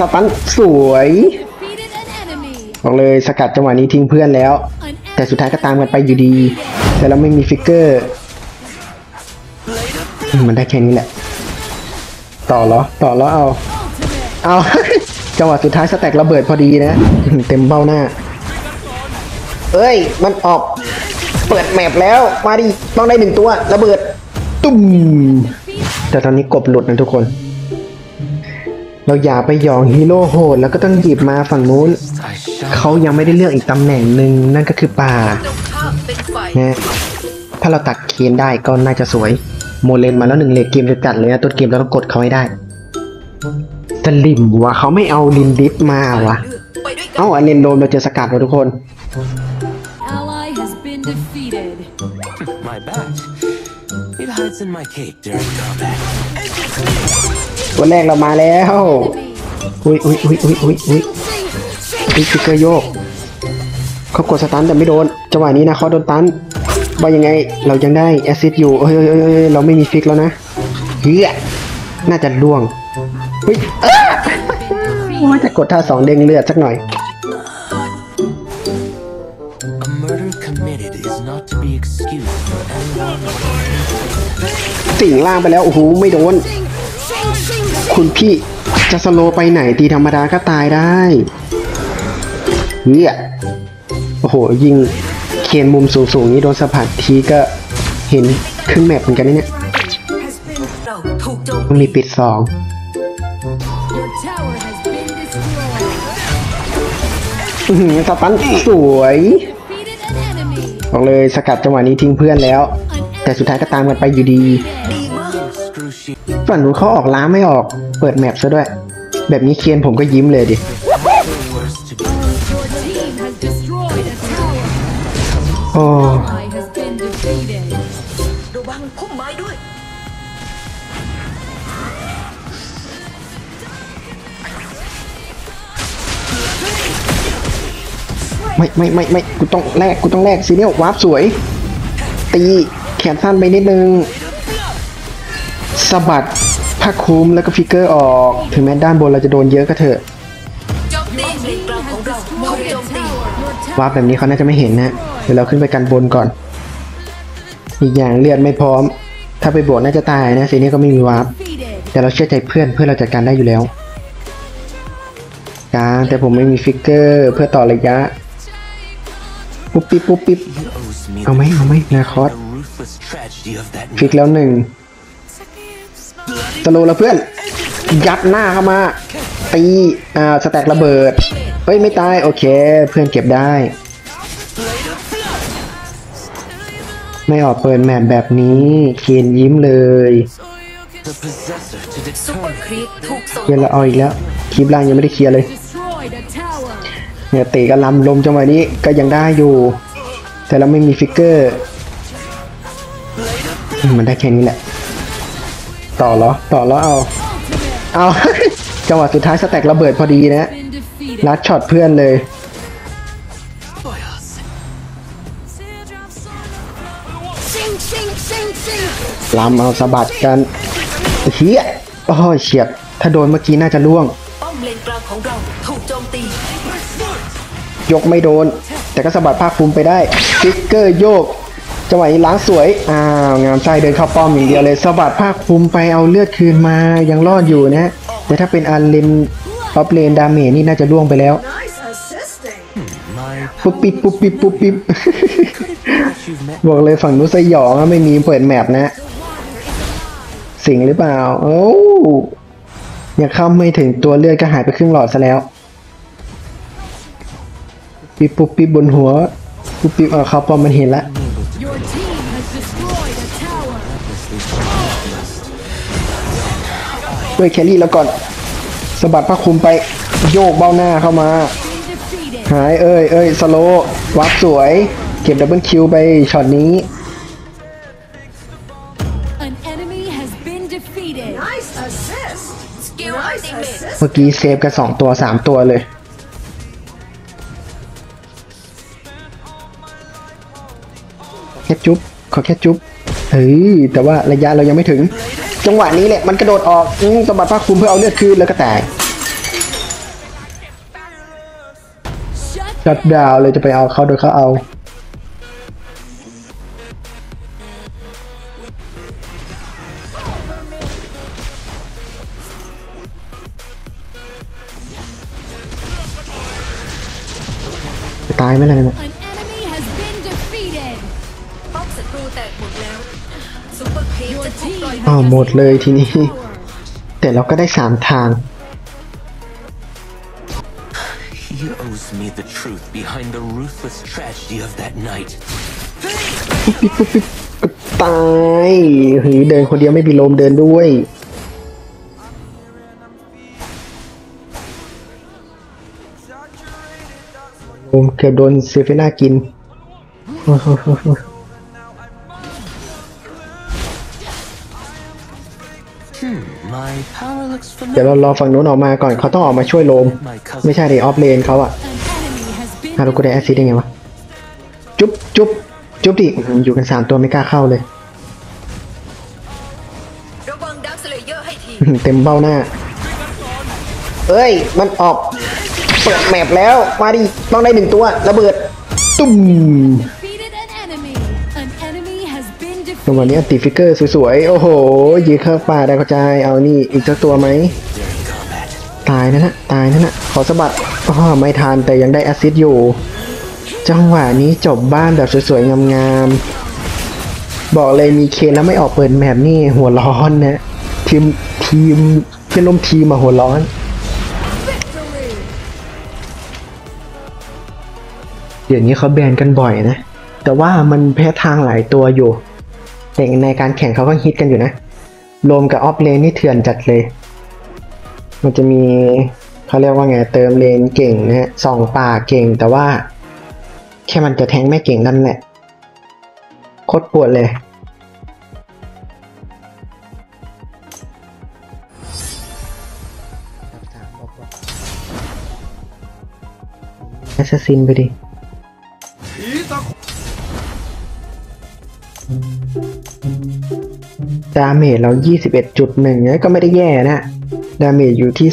stun สวยบอกเลยสกัดจังหวะนี้ทิ้งเพื่อนแล้ว แต่สุดท้ายก็ตามกันไปอยู่ดี แต่เราไม่มี Flicker มันได้แค่นี้แหละ ต่อเหรอ ต่อแล้วเอา เอาจังหวะสุดท้าย stack ระเบิดพอดีนะ เต็มเบ้าหน้า เอ้ย มันออก เปิด map แล้ว มาดิ ต้องได้หนึ่งตัว ระเบิด ตุ้ม แต่ตอนนี้กบหลุดนะทุกคน เราอย่าไปหยองฮีโร่โหดแล้วก็ต้องหยิบมาฝั่งนู้น เขายังไม่ได้เลือกอีกตำแหน่งหนึ่งนั่นก็คือป่าตรงข้ามเป็นฝ่ายนะถ้าเราตัดเคนได้ก็น่าจะสวย โมเลนมาแล้วหนึ่งเลกเกมจะจัดเลยนะต้นเกมเราต้องกดเขาให้ได้สลิมวะเขาไม่เอาลินดิฟมาวะไปด้วยกันเอ้าอันเลนโดนเราเจอสกัดวะทุกคน It hides in my cape during combat. ตัวแรกเรามาแล้ว อุ้ยอุ้ยอุ้ยอุ้ยอุ้ยอุ้ยอุ้ย Flicker โยก เขากด stun แต่ไม่โดน จังหวะนี้นะเขาโดน stun ว่ายังไง เรายังได้ assist อยู่ เฮ้ยเฮ้ยเฮ้ยเราไม่มี flick แล้วนะ เฮียน่าจะล่วง เฮ้ยว่าจะกดท่าสองเด้งเลือดสักหน่อย สิ่งล่างไปแล้ว โอ้โห ไม่โดน คุณพี่จะสโลไปไหนตีธรรมดาก็ตายได้เฮียโอ้โห ยิงเคนมุมสูงๆนี้โดนสะพัดทีก็เห็นครึ่งแมปเหมือนกันเนี่ยมันมีปิดสองสตันสวยบอกเลยสกัดจังหวะนี้ทิ้งเพื่อนแล้ว แต่สุดท้ายก็ตามกันไปอยู่ดี ฝั่งนู้นเขาออกล้าไม่ออก เปิดแมปซะด้วย แบบนี้เคียนผมก็ยิ้มเลยดิ Worse to be. Your team has destroyed a tower. โอ้ Ally has been defeated. ระวังพุ่มไม้ด้วย ไม่ไม่ไม่ไม่กูต้องแลกกูต้องแลกซีเนียล warp สวย ตีแขนสั้นไปนิดนึง สะบัดผ้าคลุมแล้วก็ Flicker ออก ถึงแม้ด้านบนเราจะโดนเยอะก็เถอะโจมตีเลนกลางของเราถูก Destroyed โจ a มตี tower. Your warp แบบนี้เขาน่าจะไม่เห็นนะ เดี๋ยวเราขึ้นไปกันบนก่อน อีกอย่างเลือดไม่พร้อม ถ้าไปบวกน่าจะตายนะซีเนียลก็ไม่มี warp defeated. แต่เราเชื่อใจเพื่อนเพื่อนเราจัดการได้อยู่แล้วกลางแต่ผมไม่มี Flicker เพื่อต่อระยะ ปุ๊บปิ๊บปุ๊บปิ๊บ Owes me เอาไหมเอาไหมนาคอส the ruthless tragedy of that flick แล้วหนึ่ง slow แล้วเพื่อน ยัดหน้าเข้ามา ตี อ่า stack ระเบิด เฮ้ย ไม่ตาย โอเค เพื่อนเก็บได้ ไม่ออกเปิด map แบบนี้เคียนยิ้มเลยเคียนละอาอีกแล้ว คลิปล่างยังไม่ได้เคลียร์เลย เนี่ยเตะกับลำลมจังหวะนี้ก็ยังได้อยู่ แต่เราไม่มีฟิกเกอร์ มันได้แค่นี้แหละ ต่อเหรอ ต่อแล้วเอา เอา จังหวะสุดท้ายสแต็กระเบิดพอดีนะลัดช็อตเพื่อนเลย ลำเอาสะบัดกันเฮียโอ้ยเฉียบ ถ้าโดนเมื่อกี้น่าจะล่วง ยกไม่โดน แต่ก็สะบัดผ้าคลุมไปได้ Flicker โยก จังหวะนี้ล้างสวย อ้าว งามไส้เดินเข้าป้อมอย่างเดียวเลยสะบัดผ้าคลุมไปเอาเลือดคืนมา ยังรอดอยู่นะ แต่ถ้าเป็นอันเลน offlane damage นี่น่าจะล่วงไปแล้ว ปุ๊บปิ๊บปุ๊บปิ๊บปุ๊บปิ๊บบอกเลยฝั่งนู้นสยองไม่มีเปิดแมปนะ สิงหรือเปล่า โอ้ยังเข้าไม่ถึงตัวเลือดก็หายไปครึ่งหลอดซะแล้ว ปิ๊บปุ๊บปิ๊บบนหัว ปุ๊บปิ๊บเออเขาปอมมันเห็นละ Your team has destroyed a tower. ด้วยแครี่แล้วก่อนสะบัดผ้าคลุมไปโยกเบ้าหน้าเข้ามา Been defeated. หายเอ้ยเอ้ยสโลว์warp สวย เก็บ double kill ไปช็อตนี้ An enemy has been defeated. skill ultimate เมื่อกี้ save กันสองตัวสามตัวเลย แค่จุ๊บขอแค่จุ๊บเฮ้ยแต่ว่าระยะเรายังไม่ถึง จังหวะนี้แหละมันกระโดดออกอืมสะบัดผ้าคลุมเพื่อเอาเลือดคืนแล้วก็แตกชัดดาวเลยจะไปเอาเขาโดยเขาเอาตายไหมล่ะเนี่ย ป้อมศัตรูแตกหมดแล้วซุปเปอร์ครีป Your จะถูกปล่อยอ้าว has หมดเลยทีนี้ แต่เราก็ได้สามทาง He owes me the truth behind the ruthless tragedy of that night. ตายหือเดินคนเดียวไม่มีลมเดินด้วยลมเกือบโดนเซฟิน่ากิน เดี๋ยว familiar. เรารอฝั่งนู้นออกมาก่อนเขาต้องออกมาช่วยโลม My cousin. ไม่ใช่ดิ offlane เขาอะ An enemy has been ฮารุกูได้ assist ได้ไงวะ จุ๊บจุ๊บจุ๊บดิอื้อหืออยู่กันสามตัวไม่กล้าเข้าเลยระวังดักสเลเยอร์ให้ทีอื้อหือเต็มเบ้าหน้า เอ้ย มันออกเปิด map แล้ว มาดิ ต้องได้หนึ่งตัว ระเบิด ตุ้ม been ตรงวันนี้ติ Flicker สวยๆ โอ้โห ยืนเข้าป่าได้กระจาย เอานี่อีกสักตัวไหม ตายนั่นนะตายนั่นนะขอสะบัดอ๋อไม่ทันแต่ยังได้ assist อยู่ จังหวะนี้จบบ้านแบบสวยๆ งามๆ บอกเลยมีเคนแล้วไม่ออกเปิด map นี่หัวร้อนนะทีมทีมเพื่อนร่วมทีมมาหัวร้อนเดี๋ยวนี้เขาแบนกันบ่อยนะ แต่ว่ามันแพ้ทางหลายตัวอยู่ แต่ในการแข่งเขาก็ฮิตกันอยู่นะรวมกับออฟเลนนี่เถื่อนจัดเลย มันจะมีเขาเรียกว่าไงเติมเลนเก่งนะฮะส่องป่าเก่งแต่ว่า แค่มันจะแทงไม่เก่งนั่นแหละโคตรปวดเลย assassin ไปดิ damage เรา 21.1เนี่ยก็ไม่ได้แย่นะ damage อยู่ที่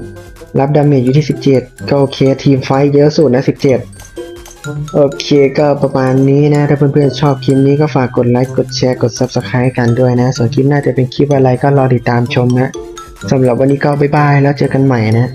3 รับ damage อยู่ที่ 17 ก็โอเค teamfight เยอะสุดนะ 17 โอเคก็ประมาณนี้นะ ถ้าเพื่อนๆชอบคลิปนี้ก็ฝากกดไลค์กดแชร์กด Subscribe กันด้วยนะ ส่วนคลิปหน้าจะเป็นคลิปอะไรก็รอติดตามชมนะสำหรับวันนี้ก็บ๊ายบายแล้วเจอกันใหม่นะ